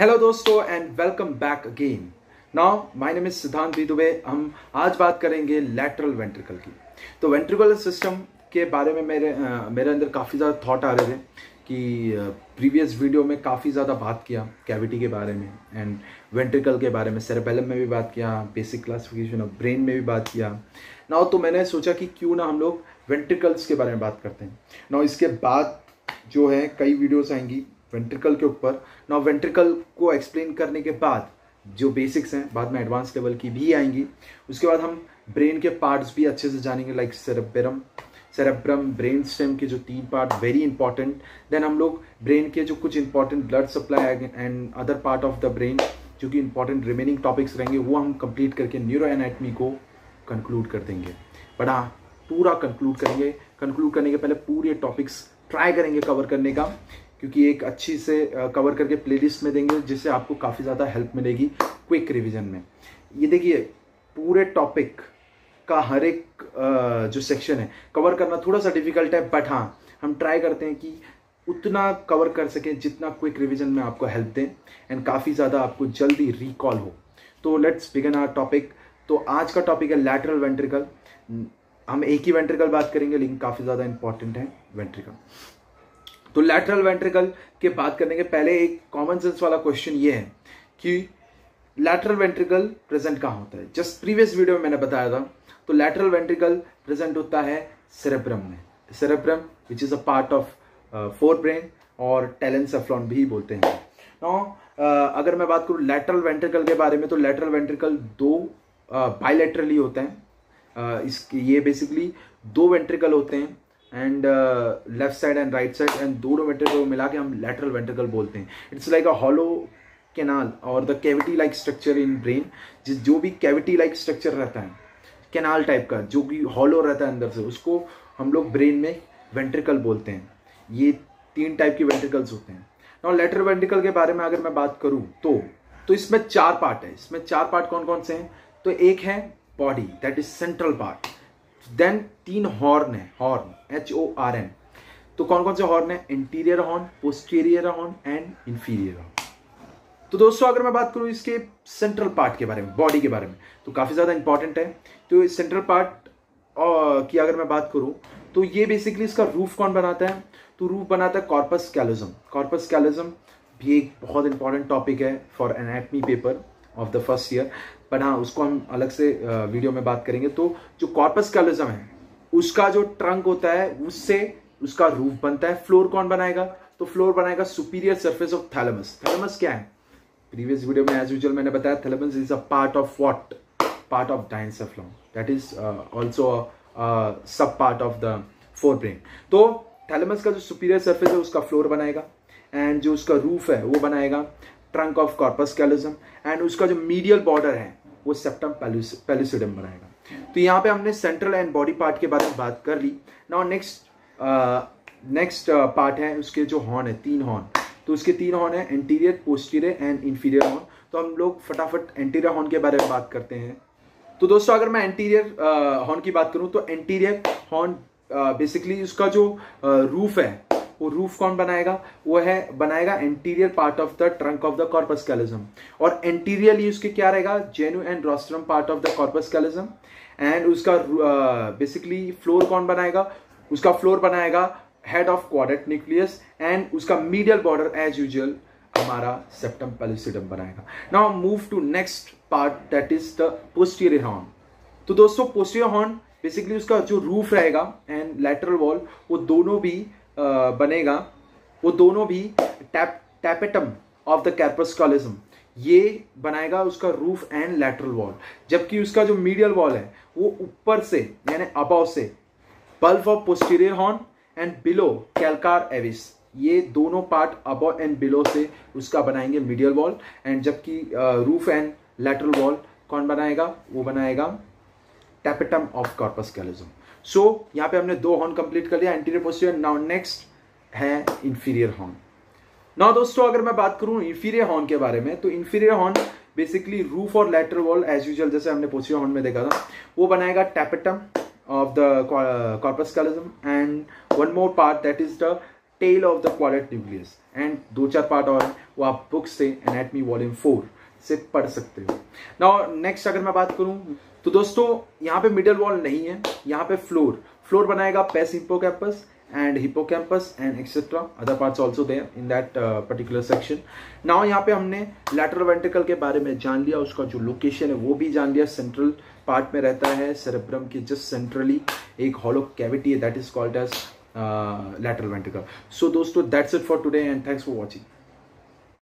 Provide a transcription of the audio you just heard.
Hello दोस्तों and welcome back again now my name is Siddhant Dubey हम आज बात करेंगे लैटरल वेंट्रिकल की। तो वेंट्रिकुलर सिस्टम के बारे में मेरे आ, मेरे अंदर काफ़ी ज़्यादा थॉट आ रहे थे कि प्रीवियस वीडियो में काफ़ी ज़्यादा बात किया कैविटी के बारे में एंड वेंट्रिकल के बारे में सेरेबेलम में भी बात किया बेसिक क्लासिफिकेशन ऑफ़ ब्रेन में भी बात किया। नाउ तो मैंने सोचा कि क्यों ना हम लोग वेंट्रिकल्स के बारे में बात करते हैं। नाउ इसके बाद जो है कई वीडियोस आएँगी। वेंट्रिकल के ऊपर। ना वेंट्रिकल को एक्सप्लेन करने के बाद, जो बेसिक्स हैं, बाद में एडवांस लेवल की भी आएँगी। उसके बाद हम ब्रेन के पार्ट्स भी अच्छे से जानेंगे like cerebrum cerebrum brain stem के जो तीन पार्ट वेरी इंपॉर्टेंट देन हम लोग ब्रेन के जो कुछ important blood supply and other part of the brain जो कि इंपॉर्टेंट रिमेनिंग टॉपिक्स रहेंगे, वो हम कंप्लीट करके न्यूरो एनाटमी को कंक्लूड कर देंगे। बट हाँ पूरा कंक्लूड करेंगे। कंक्लूड करने के पहले पूरे टॉपिक्स ट्राई करेंगे कवर करने का। क्योंकि एक अच्छी से कवर करके प्लेलिस्ट में देंगे, जिससे आपको काफ़ी ज़्यादा हेल्प मिलेगी क्विक रिवीजन में। ये देखिए, पूरे टॉपिक का हर एक जो सेक्शन है कवर करना थोड़ा सा डिफ़िकल्ट है बट हाँ हम ट्राई करते हैं कि उतना कवर कर सकें जितना क्विक रिवीजन में आपको हेल्प दें एंड काफ़ी ज़्यादा आपको जल्दी रिकॉल हो। तो लेट्स बिगन आर टॉपिक तो आज का टॉपिक है लैटरल वेंट्रिकल हम एक ही वेंट्रिकल बात करेंगे, लेकिन काफ़ी ज़्यादा इंपॉर्टेंट है वेंट्रिकल तो लैटरल वेंट्रिकल के बात करने के पहले एक कॉमन सेंस वाला क्वेश्चन ये है कि लैटरल वेंट्रिकल प्रेजेंट कहाँ होता है? जस्ट प्रीवियस वीडियो में मैंने बताया था तो लैटरल वेंट्रिकल प्रेजेंट होता है सेरेब्रम में। Cerebrum which is a part of forebrain और टेलेंसेफ्लॉन भी बोलते हैं। नो uh, अगर मैं बात करूँ लैटरल वेंट्रिकल के बारे में तो लैटरल वेंट्रिकल दो बायलैटरली uh, होते हैं। Uh, ये बेसिकली दो वेंट्रिकल होते हैं। And left side and right side and दोनों वेंट्रिकल को मिला के हम लेटरल वेंट्रिकल बोलते हैं। It's like a hollow canal और the cavity like structure in brain जिस, जो भी कैविटी लाइक स्ट्रक्चर रहता है कैनाल टाइप का, जो कि हॉलो रहता है अंदर से, उसको हम लोग ब्रेन में वेंट्रिकल बोलते हैं। ये तीन टाइप के वेंट्रिकल्स होते हैं। और लेटर वेंट्रिकल के बारे में अगर मैं बात करूँ तो तो इसमें चार पार्ट है। इसमें चार पार्ट कौन कौन से हैं? तो एक है body that is central part then तीन हॉर्न है horn H O R N तो कौन कौन से हॉर्न है? Interior horn posterior horn and inferior horn तो दोस्तों, अगर मैं बात करूँ इसके सेंट्रल पार्ट के बारे में बॉडी के बारे में तो काफ़ी ज़्यादा इंपॉर्टेंट है। तो सेंट्रल पार्ट की अगर मैं बात करूँ तो ये बेसिकली इसका रूफ कौन बनाता है? तो रूफ बनाता है कॉर्पस कैलोजम कॉर्पस कैलोजम भी एक बहुत इंपॉर्टेंट टॉपिक है for anatomy paper of the first year but हाँ उसको हम अलग से वीडियो में बात करेंगे। तो जो कॉर्पस कैलोजम है, उसका जो ट्रंक होता है, उससे उसका रूफ बनता है। फ्लोर कौन बनाएगा? तो फ्लोर बनाएगा superior surface of thalamus thalamus क्या है? प्रीवियस वीडियो में एज यूजल मैंने बताया thalamus is a part of what part of diencephalon that is also sub part of the forebrain तो थैलमस का जो सुपीरियर सरफेस है, उसका फ्लोर बनाएगा। एंड जो उसका रूफ है, वो बनाएगा। Trunk of corpus callosum and उसका जो मीडियल बॉर्डर है वो सेप्टम पेलिसिडम बनाएगा। तो यहाँ पे हमने सेंट्रल एंड बॉडी पार्ट के बारे में बात कर ली। नाउ नेक्स्ट नेक्स्ट पार्ट है उसके जो हॉर्न है तीन हॉर्न तो उसके तीन हॉर्न है anterior posterior and inferior horn तो हम लोग फटाफट एंटीरियर हॉर्न के बारे में बात करते हैं। तो दोस्तों अगर मैं एंटीरियर हॉर्न uh, की बात करूँ तो एंटीरियर हॉर्न बेसिकली उसका जो रूफ uh, है वो रूफ कौन बनाएगा? वो है बनाएगा anterior part of the trunk of the corpus callosum और एंटीरियरली उसके क्या रहेगा? Genu and rostrum part of the corpus callosum and उसका बेसिकली uh, फ्लोर कौन बनाएगा? उसका फ्लोर बनाएगा head of caudate nucleus and उसका मीडियल बॉर्डर एज यूजल हमारा सेप्टम पेलिसिडम बनाएगा. Now move to next part that is the posterior horn तो दोस्तों पोस्टीरियर हॉर्न बेसिकली उसका जो रूफ रहेगा एंड लेटरल वॉल वो दोनों भी बनेगा, वो दोनों भी tap, tapetum of the corpus callosum ये बनाएगा उसका रूफ एंड लेटरल वॉल जबकि उसका जो मीडियल वॉल है, वो ऊपर से, यानी अबाव से bulb of posterior horn and below calcar avis ये दोनों पार्ट अबव एंड बिलो से उसका बनाएँगे मीडियल वॉल एंड जबकि रूफ एंड लेटरल वॉल कौन बनाएगा? वो बनाएगा tapetum of corpus callosum so so, यहाँ पे हमने दो हॉर्न कंप्लीट कर लिया एंटीरियर पोस्टीरियर नाउ नेक्स्ट है इंफीरियर हॉर्न नाउ दोस्तों अगर मैं बात करूँ इन्फीरियर हॉर्न के बारे में तो इन्फीरियर हॉर्न बेसिकली रूफ और लेटरल वॉल एज यूजल जैसे हमने पोस्टीरियर हॉर्न में देखा था वो बनाएगा tapetum of the corpus callosum and one more part that is the tail of the caudate nucleus and दो चार पार्ट और वो आप बुक से एनेटमी वॉल्यूम फोर से पढ़ सकते हो। ना नेक्स्ट अगर मैं बात करूँ तो दोस्तों, यहाँ पे मिडल वॉल नहीं है, यहाँ पे फ्लोर फ्लोर बनाएगा pes hippocampus and hippocampus and etcetera other part also there in that particular section ना यहाँ पे हमने लेटर वेंटिकल के बारे में जान लिया, उसका जो लोकेशन है, वो भी जान लिया। सेंट्रल पार्ट में रहता है सरब्रम के जस्ट सेंट्रली एक हॉलो कैविटी है that is called as lateral ventricle so दोस्तों that's it for today and thanks for watching